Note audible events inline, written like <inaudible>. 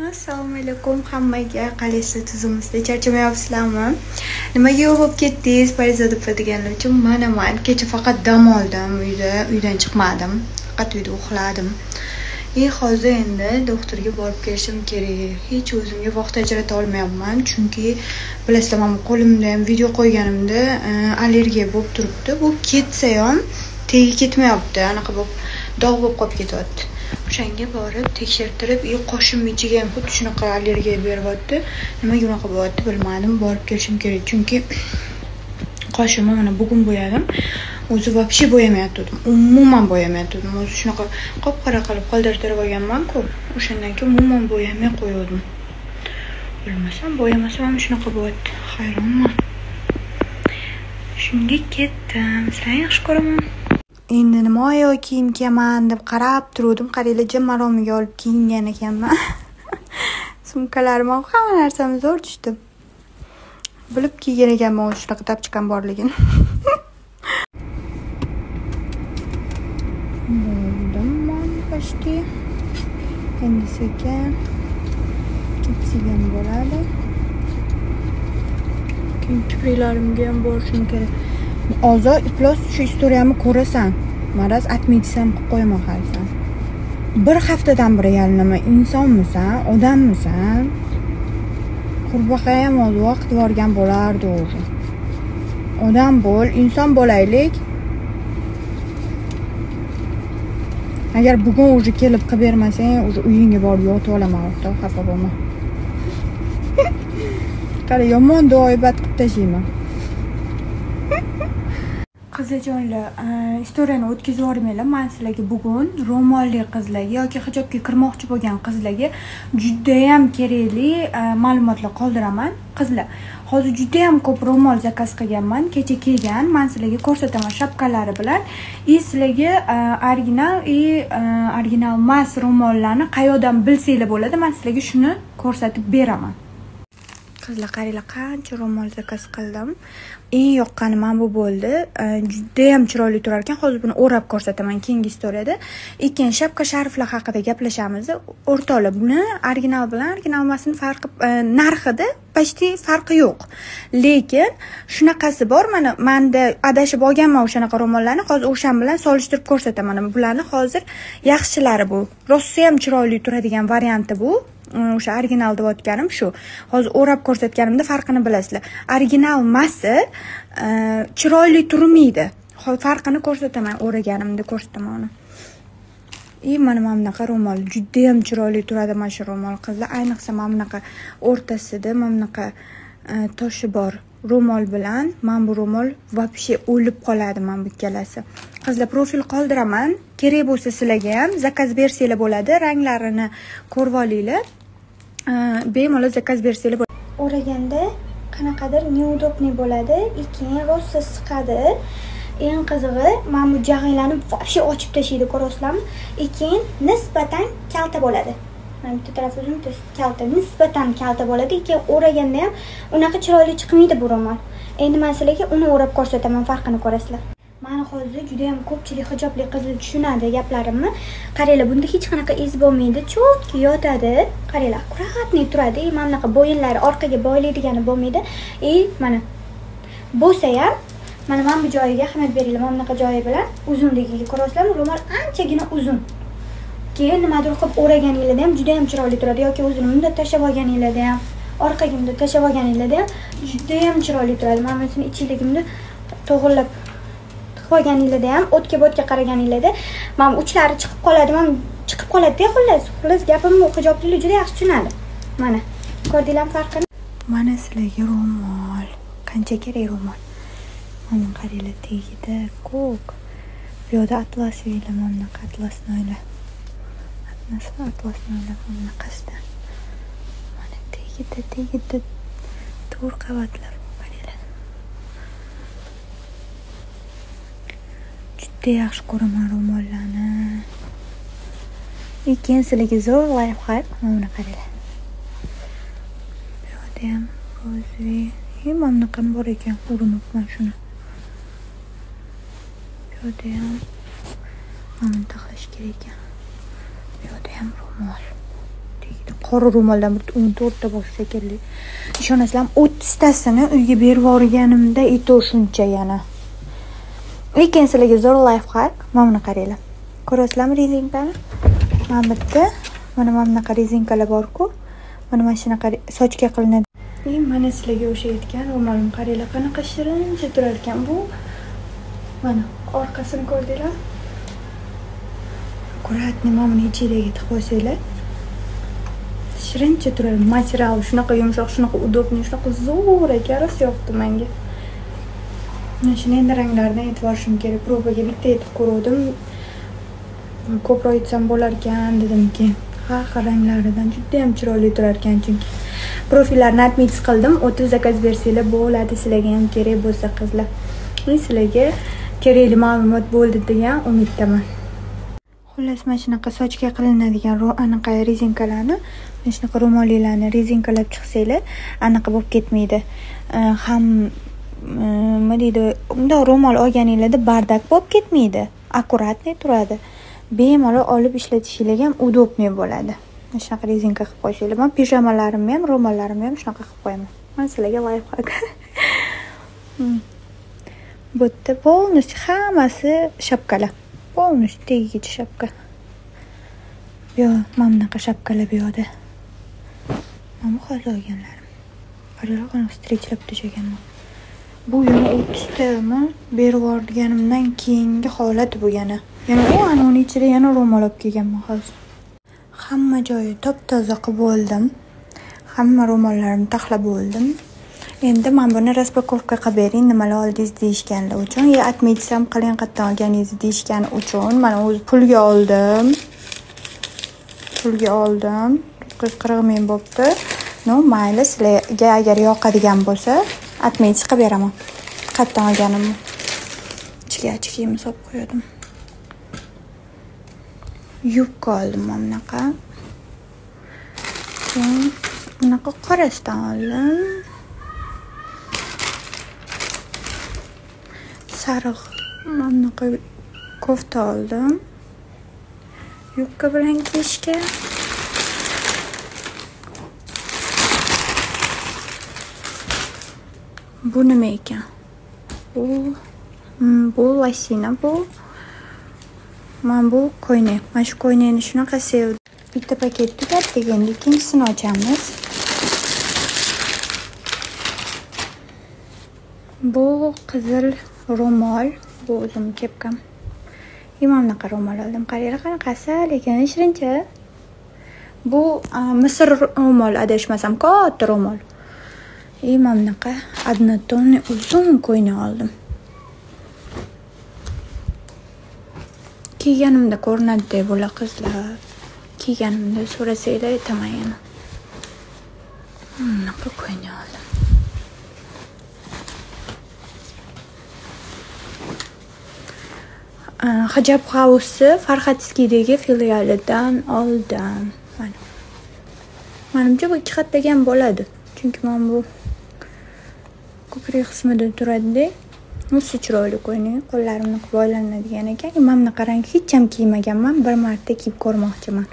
assalomu alaykum hammaga qalaysizlar tuzimizda charchamayapsizlarmi? Nimaga yo'q bo'lib ketdingiz parizoda deganim uchun mana man kecha faqat dam oldim. Uyda uydan chiqmadim. Faqat uyda uxladim. И hozir endi doktorga borib kelishim kerak. Hech o'zimga vaqt ajrata olmayapman. Chunki bilasizlar mana qo'limda ham video qo'yganimda e, allergiya bo'lib turibdi. Bu ketsa ham tegi ketmayapti. Anaqa bo'lib dog' bo'lib qolib ketyapti. O'shanga borib tekshirtirib и qoshimni ichiga ham xuddi shunaqa allergiya beryapti. Nimaga unaqa bo'lyapti bilmadim. Borib kelishim kerak. Chunki qoshimni mana bugun bo'yadim. O'zi вообще bo'yamayotgandim umuman bo'yamayotgandim o'zi shunaqa qop qora qilib qoldirtirib olganmanku o'shandan keyin umuman bo'yamay qo'ygandim bilmasam bo'yamasam ham shunaqa bo'lyapti. Hayronman. Shunga ketdim. Sizlarni yaxshi ko'raman. Endi nima oyoq kiyim kiyaman deb qarab turgandim qaranglar jim maromiga olib kiyingan ekanman. <laughs> Sumkalarim ham hamma narsam zo'r tushdi. Bilib kiygan ekanman shunaqa tapchikam borligini. Bo'ldim почти endi sekin ketsak ham bo'ladi. Keyin kipriklarimga ham borishim kerak. Hozir iflos shu istoriyamni ko'rasan. Maraz отметисam qilib qo'yaman halisan bir haftadan beri yalinama insonmisan odammisan? Qurbaqa ham o'zi vaqt borgan bo'lardi уже odam bo'l inson bo'laylik. Agar bugun уже kelib qilib bermasang уже uyingga borib yotib olaman o'rtoq xafa bo'lma. <laughs> Qara yomon duoibat qilib tashlayman. Qizijonlar e, istoriyani o'tkazib yubormanglar man sizlarga bugun ro'molli qizlarga yoki hijobga kirmoqchi bo'lgan qizlarga judayam kerakli e, ma'lumotlar qoldiraman. Qizlar hozir judayam ko'p ro'mol zakaz qilganman. Kecha kelgan man sizlarga ko'rsataman shapkalari bilan. И sizlarga e, original и original emas ro'mollarni qayerdan bilsanglar bo'ladi. Man sizlarga shuni ko'rsatib beraman. Qizlar qaranglar qancha ro'mol zakaz qildim. Eng yoqqani mana bu bo'ldi. Э, judayam chiroyli turar ekan hozir buni o'rab ko'rsataman keyingi istoriyada. Ikkinchi shapka sharflar haqida gaplashamiz. O'rtoqlar buni original bilan original emasini farqi e, narxida почти farqi yo'q. Lekin shunaqasi bor mana manda adashib olganman o'shanaqa ro'mollarni hozir o'shan bilan solishtirib ko'rsataman. Bularni hozir yaxshilari bu. Rostayam chiroyli turadigan varianti bu. O'sha original deyotganim shu. Hozir o'rab ko'rsatganimda farqini bilasizlar. Original masi e, chiroyli turmaydi. Farqini ko'rsataman o'raganimda ko'rsataman uni. И mana mana bunaqa ro'mol. Judayam chiroyli turadi mana shu ro'mol qizlar. Ayniqsa mana bunaqa o'rtasida mana bunaqa e, toshi bor ro'mol bilan mana bu ro'mol вообще o'lib qoladi mana bu ikkalasi. Qizlar profil qoldiraman. Kerak bo'lsa sizlarga ham zakaz bersanglar bo'ladi. Ranglarini ko'rib olinglar. Э, bemalol zakaz bersanglar bo'ladi. O'raganda qanaqadir неудобный bo'ladi и keyin rosa siqadi. Eng qizig'i mana bu jag'inglarni вообще ochib tashlaydi ko'ryapsizlarmi и keyin nisbatan kalta bo'ladi. Mana bitta tarafi uzun bittasi kalta nisbatan kalta bo'ladi. Keyin o'raganda ham unaqa chiroyli chiqmaydi bu ro'mol endi man sizlarga uni o'rab ko'rsataman farqini ko'rasizlar. Mani hozir juda yam ko'pchilik hijobli qizlar tushunadi gaplarimni. Qaranglar bunda hech qanaqa iz bo'lmaydi. Cho'tki yotadi. Qaranglar аккуратный turadi. Mana bunaqa bo'yinlari orqaga boylaydigani bo'lmaydi. И mana bo'lsa ham mana mana bu joyiga ahamiyat beringlar. Mana bunaqa joyi bilan uzunligiga ko'ryapsizlarmi ro'mol anchagina uzun. Keyin nimadir qilib o'raganinglarda ham juda yam chiroyli turadi. Yoki o'zini bunday tashlab olganinglarda ham orqaga bunday tashlab olganinglarda ham judayam chiroyli turadi. Mana bunisini ichinglarga to'g'irlab qolganinglarda ham o'tga bo'tga qaraganinglarda mana uchlari chiqib qoladi mana chiqib qoladida xullas xullas gapimni hijoblilar juda yaxshi tushunadi. Mana ko'rdinglarmi farqini? Mana sizlarga ro'mol qancha kerak ro'mol? Mana qaranglar tagida ko'k. Bu yoqda atlasiylar mana bunaqa atlasnoylar atlasnoylar mana bunaqasida mana tagida tagida to'rt qavatlar. Juda yaxshi ko'raman ro'mollarni. И keyin sizlarga zo'r layfhak mana buni qaranglar bu yoqda ham rozviy и mana bunaqa bor ekan urinibman shuni. Bu yoqda ham mana buni taxlash kerak ekan. Bu yoqda ham ro'mol qora ro'moldan bitta o'n to'rtta bor shekilli ishonasizlarmi o'ttiztasini uyga berib yuborganimda и то shuncha yana. Lekin sizlarga zo'r layf mana buni qaranglar ko'ryapsizlarmi rezinkani mana bitta. Mana mana bunaqa rezinkalar borku. Mana mana shunaqa sochga qilinadi. И mana sizlarga o'sha aytgan ro'molim qaranglar qanaqa shirincha turar ekan bu. Mana orqasini ko'rdinglar. Аккуратный mana buni ichidagiga tiqib qo'ysanglar. Shirincha turadi material shunaqa yumshoq shunaqa удобный shunaqa zo'r ekan rosa yoqdi menga mana shuni endi ranglaridan aytib yuborishim kerak probaga bitta aytib ko'ruvdim. Ko'proq aytsam bo'larkan dedim keyin har xil ranglaridan judayam chiroyli turar ekan chunki profillarni отметить qildim. O'tib zakaz bersanglar bo'ladi sizlarga ham kerak bo'lsa qizlar. Sizlarga kerakli ma'lumot bo'ldi degan umiddaman. Xullas mana shunaqa sochga qilinadigan anaqa rezinkalarni mana shunaqa ro'molliklarni rezinkalab chiqsanglar anaqa bo'lib ketmaydi. Ham nima deydi bundoq ro'mol olganinglarda bardak bo'lib ketmaydi. Аккуратный turadi. Bemalol olib ishlatishingiz ham удобный bo'ladi. Mana shunaqa rezinka qilib qo'ysanglar man pijamalarimni ham ro'mollarimni ham shunaqa qilib qo'yaman. Mana sizlarga layfhak bu yerda полностью hammasi shapkalar полностью tagigacha shapka. Bu yoq mana bunaqa shapkalar bu yoqda. Mana bu hozir olganlarim. Qaranglar tashlaganman bu yana o'ttiztami berib yuborganimdan keyingi holat bu yana. Yana u anavini ichida yana ro'mol olib kelganman hozir. Hamma joyi top toza qilib bo'ldim hamma ro'mollarimni taxlab bo'ldim endi mana buni распаковка qilib bering nimalar oldingiz deyishganlar uchun yo отметить ham qiling qayerdan olganingizni deyishgani uchun mana o'zi pulga oldim. Pulga oldim. To'qqiz yuz qirq ming bo'libdi. Ну mayli sizlarga agar yoqadigan bo'lsa отметить qilib beraman qayerdan olganimni. Ichiga очкimni solib qo'ydim yubka oldim mana bunaqa keyin bunaqa qorasidan oldim. Sariq mana bunaqa kofta oldim. Yubka bilan kiyishga bu nima ekan bu hmm, bu lasina bu. Man bu koynak mana shu koynakni shunaqa sevdim bitta paket tugatdik endi ikkinchisini ochamiz bu qizil ro'mol bu o'zimni kepkam и mana bunaqa ro'mol oldim qaranglar qanaqasi lekin shirincha bu misr ro'mol adashmasam katta ro'mol. И mana bunaqa однотонный uzun ko'ylak oldim kiyganimda ko'rinadida bular qizlar kiyganimda so'rasanglar aytaman yana bunaqa ko'ylak oldim hijab house farxatskiydagi filialidan oldim mana manimcha bu ikki xatdagi bo'ladi chunki mana bu ko'krak qismida turadida Musi chiroyli qo'yning qo'llarimni boylanadigan ekan. Mana bunaqa rang hech ham kiymaganman bir marta kiyib ko'rmoqchiman.